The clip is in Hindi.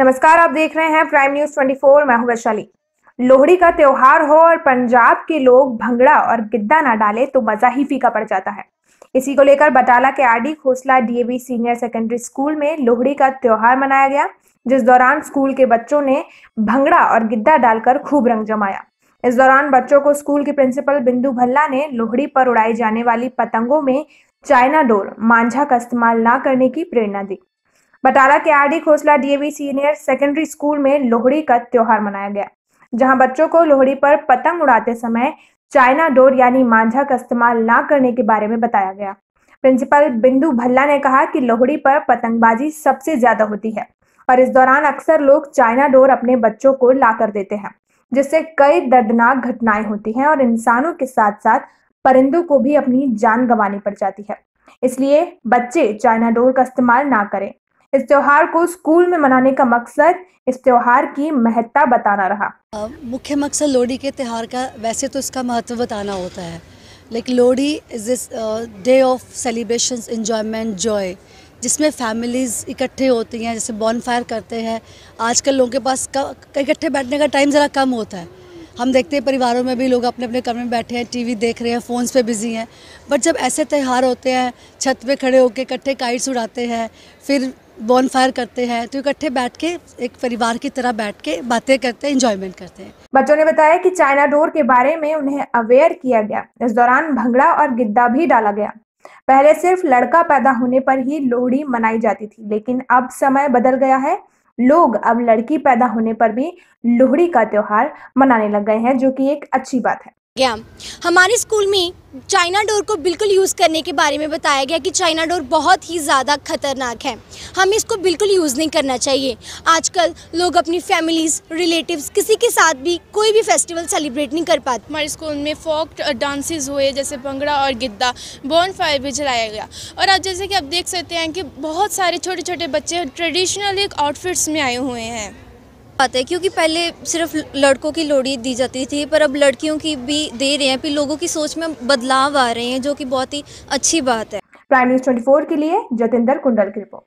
नमस्कार, आप देख रहे हैं प्राइम न्यूज़ 24 मैं हूँ वैशाली। लोहड़ी का त्योहार हो और पंजाब के लोग भंगड़ा और गिद्दा ना डाले तो मज़ा ही फीका पड़ जाता है। इसी को लेकर बटाला के R D Khosla DAV senior secondary school में लोहड़ी का त्योहार मनाया गया, जिस दौरान स्कूल के बच्चों ने भंगड़ा और गिद्दा डालकर खूब रंग जमाया। इस दौरान बच्चों को स्कूल की प्रिंसिपल बिंदु भल्ला ने लोहड़ी पर उड़ाई जाने वाली पतंगों में चाइना डोर मांझा का इस्तेमाल न करने की प्रेरणा दी। बटाला के R D Khosla DAV senior secondary school में लोहड़ी का त्योहार मनाया गया, जहाँ बच्चों को लोहड़ी पर पतंग उड़ाते समय चाइना डोर यानी मांझा का इस्तेमाल न करने के बारे में बताया गया। प्रिंसिपल बिंदु भल्ला ने कहा कि लोहड़ी पर पतंगबाजी सबसे ज़्यादा होती है और इस दौरान अक्सर लोग चाइना डोर अपने बच्चों को ला कर देते हैं, जिससे कई दर्दनाक घटनाएँ होती हैं और इंसानों के साथ साथ परिंदों को भी अपनी जान गंवानी पड़ जाती है। इसलिए बच्चे चाइना डोर का इस्तेमाल ना करें। इस त्योहार को स्कूल में मनाने का मकसद इस त्योहार की महत्ता बताना रहा। मुख्य मकसद लोहड़ी के त्यौहार का, वैसे तो इसका महत्व बताना होता है। लेकिन Lohri is this day of celebration enjoyment joy जिसमें फैमिलीज़ इकट्ठे होती हैं, जैसे बॉन फायर करते हैं। आजकल लोगों के पास इकट्ठे बैठने का टाइम ज़रा कम होता है। हम देखते हैं परिवारों में भी लोग अपने अपने कमरे में बैठे हैं टीवी देख रहे हैं फ़ोन्स पे बिज़ी हैं। बट जब ऐसे त्यौहार होते हैं, छत पे खड़े होकर इकट्ठे काइट्स उड़ाते हैं, फिर बॉन फायर करते हैं तो इकट्ठे बैठ के एक परिवार की तरह बैठ के बातें करते हैं इंजॉयमेंट करते हैं। बच्चों ने बताया कि चाइना डोर के बारे में उन्हें अवेयर किया गया। इस दौरान भंगड़ा और गिद्दा भी डाला गया। पहले सिर्फ़ लड़का पैदा होने पर ही लोहड़ी मनाई जाती थी, लेकिन अब समय बदल गया है। लोग अब लड़की पैदा होने पर भी लोहड़ी का त्योहार मनाने लग गए हैं, जो कि एक अच्छी बात है। गया। हमारे स्कूल में चाइना डोर को बिल्कुल यूज़ करने के बारे में बताया गया कि चाइना डोर बहुत ही ज़्यादा खतरनाक है। हमें इसको बिल्कुल यूज़ नहीं करना चाहिए। आजकल लोग अपनी फैमिलीज़, रिलेटिव्स किसी के साथ भी कोई भी फेस्टिवल सेलिब्रेट नहीं कर पाते। हमारे स्कूल में फोक डांसेस हुए, जैसे भंगड़ा और गिद्दा बॉन फायर भी जलाया गया। और आज जैसे कि आप देख सकते हैं कि बहुत सारे छोटे छोटे बच्चे ट्रेडिशनल एक आउटफिट्स में आए हुए हैं। बात हैं, क्योंकि पहले सिर्फ़ लड़कों की लोड़ी दी जाती थी, पर अब लड़कियों की भी दे रहे हैं, फिर लोगों की सोच में बदलाव आ रहे हैं, जो कि बहुत ही अच्छी बात है। प्राइम न्यूज़ 24 के लिए जतेंद्र कुंडल की रिपोर्ट।